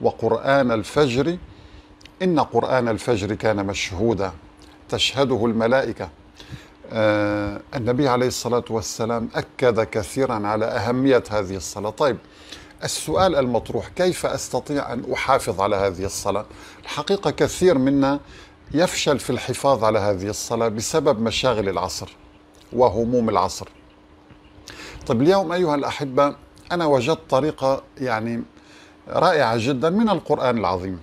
وقرآن الفجر إن قرآن الفجر كان مشهودا تشهده الملائكة. آه النبي عليه الصلاة والسلام أكد كثيرا على أهمية هذه الصلاة. طيب السؤال المطروح كيف أستطيع أن أحافظ على هذه الصلاة؟ الحقيقة كثير منا يفشل في الحفاظ على هذه الصلاة بسبب مشاغل العصر وهموم العصر. طيب اليوم أيها الأحبة أنا وجدت طريقة يعني رائعة جدا من القرآن العظيم.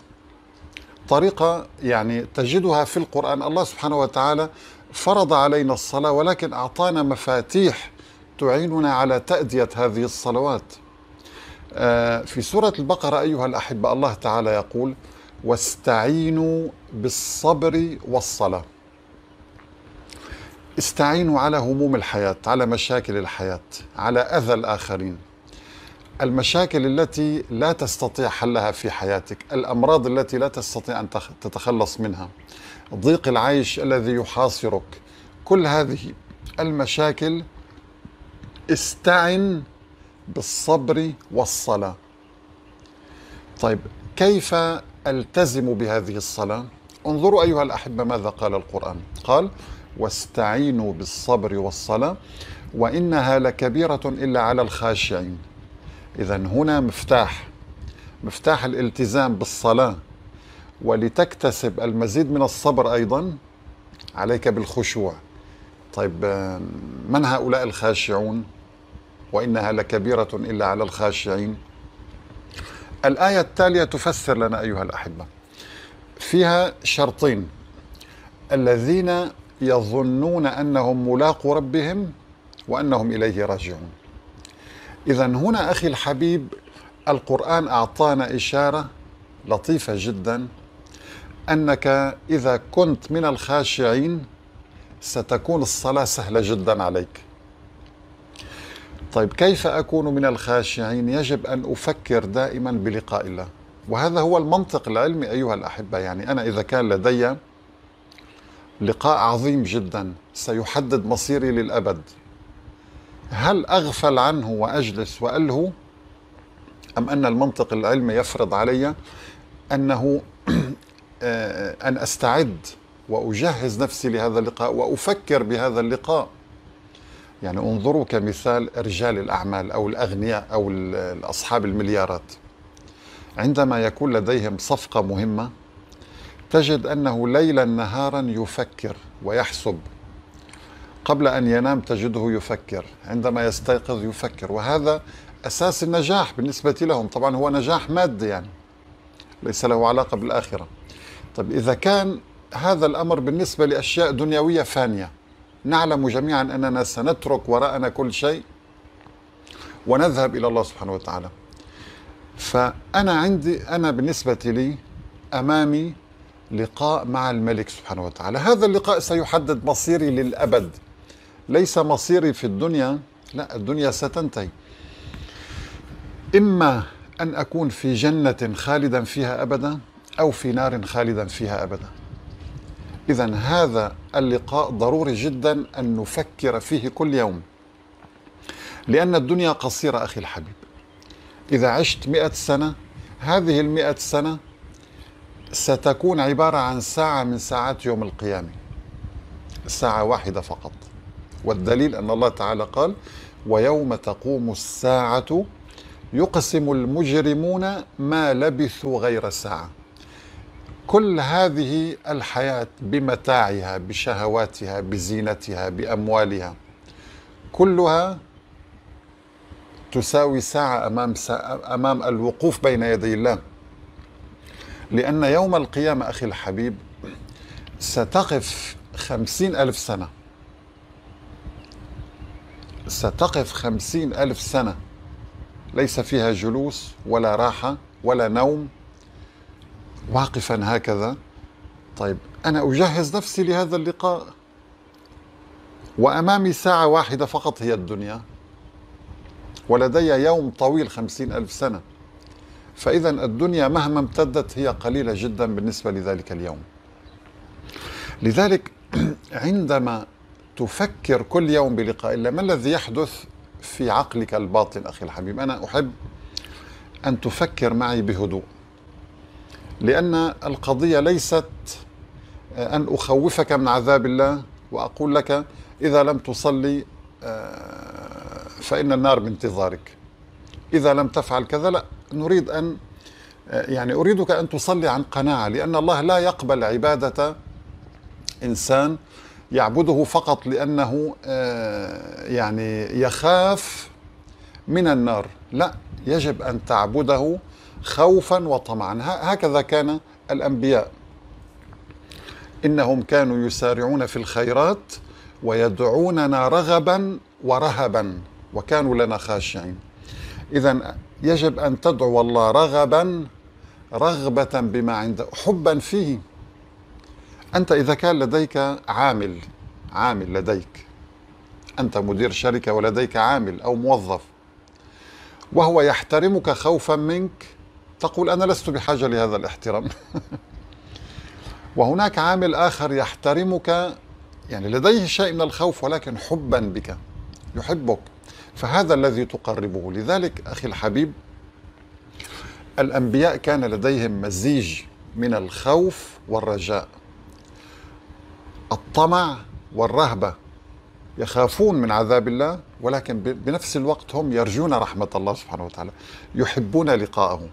طريقة يعني تجدها في القرآن. الله سبحانه وتعالى فرض علينا الصلاة ولكن أعطانا مفاتيح تعيننا على تأدية هذه الصلوات. آه، في سورة البقرة أيها الأحبة الله تعالى يقول واستعينوا بالصبر والصلاة. استعينوا على هموم الحياة على مشاكل الحياة على أذى الآخرين. المشاكل التي لا تستطيع حلها في حياتك الأمراض التي لا تستطيع أن تتخلص منها ضيق العيش الذي يحاصرك كل هذه المشاكل استعن بالصبر والصلاة. طيب كيف ألتزم بهذه الصلاة؟ انظروا أيها الأحبة ماذا قال القرآن. قال واستعينوا بالصبر والصلاة وإنها لكبيرة إلا على الخاشعين. إذا هنا مفتاح مفتاح الالتزام بالصلاة. ولتكتسب المزيد من الصبر أيضا عليك بالخشوع. طيب من هؤلاء الخاشعون؟ وإنها لكبيرة إلا على الخاشعين. الآية التالية تفسر لنا أيها الأحبة. فيها شرطين. الذين يظنون أنهم ملاقوا ربهم وأنهم إليه راجعون. إذا هنا أخي الحبيب القرآن أعطانا إشارة لطيفة جدا أنك إذا كنت من الخاشعين ستكون الصلاة سهلة جدا عليك. طيب كيف أكون من الخاشعين؟ يجب أن أفكر دائما بلقاء الله. وهذا هو المنطق العلمي أيها الأحبة. يعني أنا إذا كان لدي لقاء عظيم جدا سيحدد مصيري للأبد. هل أغفل عنه وأجلس وألهو أم أن المنطق العلمي يفرض علي أنه آه، أن أستعد وأجهز نفسي لهذا اللقاء وأفكر بهذا اللقاء. يعني انظروا كمثال رجال الأعمال أو الأغنياء أو أصحاب المليارات. عندما يكون لديهم صفقة مهمة تجد أنه ليلا نهارا يفكر ويحسب. قبل أن ينام تجده يفكر عندما يستيقظ يفكر وهذا أساس النجاح بالنسبة لهم. طبعا هو نجاح مادي يعني ليس له علاقة بالآخرة. طيب إذا كان هذا الأمر بالنسبة لأشياء دنيوية فانية نعلم جميعا أننا سنترك وراءنا كل شيء ونذهب إلى الله سبحانه وتعالى. فأنا عندي أنا بالنسبة لي أمامي لقاء مع الملك سبحانه وتعالى. هذا اللقاء سيحدد مصيري للأبد. ليس مصيري في الدنيا. لا الدنيا ستنتهي. إما أن أكون في جنة خالدا فيها أبدا أو في نار خالدا فيها أبدا. إذا هذا اللقاء ضروري جدا أن نفكر فيه كل يوم. لأن الدنيا قصيرة أخي الحبيب. إذا عشت مئة سنة هذه المئة سنة ستكون عبارة عن ساعة من ساعات يوم القيامة. ساعة واحدة فقط. والدليل أن الله تعالى قال ويوم تقوم الساعة يقسم المجرمون ما لبثوا غير ساعة. كل هذه الحياة بمتاعها بشهواتها بزينتها بأموالها كلها تساوي ساعة أمام, ساعة أمام الوقوف بين يدي الله. لأن يوم القيامة أخي الحبيب ستقف خمسين ألف سنة. ستقف خمسين ألف سنة. ليس فيها جلوس ولا راحة ولا نوم. واقفا هكذا. طيب أنا أجهز نفسي لهذا اللقاء. وأمامي ساعة واحدة فقط هي الدنيا. ولدي يوم طويل خمسين ألف سنة. فإذا الدنيا مهما امتدت هي قليلة جدا بالنسبة لذلك اليوم. لذلك عندما تفكر كل يوم بلقاء الله ما الذي يحدث في عقلك الباطن أخي الحبيب؟ أنا أحب أن تفكر معي بهدوء لأن القضية ليست أن أخوفك من عذاب الله وأقول لك إذا لم تصلي آه، فإن النار بانتظارك. إذا لم تفعل كذا لا نريد أن آه، يعني أريدك أن تصلي عن قناعة لأن الله لا يقبل عبادة إنسان يعبده فقط لأنه آه، يعني يخاف من النار. لا يجب أن تعبده خوفا وطمعا. هكذا كان الأنبياء. إنهم كانوا يسارعون في الخيرات ويدعوننا رغبا ورهبا وكانوا لنا خاشعين. إذا يجب أن تدعو الله رغبا رغبة بما عنده حبا فيه. أنت إذا كان لديك عامل عامل لديك. أنت مدير شركة ولديك عامل أو موظف. وهو يحترمك خوفا منك تقول أنا لست بحاجة لهذا الاحترام. وهناك عامل آخر يحترمك يعني لديه شيء من الخوف ولكن حبا بك يحبك. فهذا الذي تقربه. لذلك أخي الحبيب الأنبياء كان لديهم مزيج من الخوف والرجاء. الطمع والرهبة يخافون من عذاب الله ولكن بنفس الوقت هم يرجون رحمة الله سبحانه وتعالى يحبون لقاءه.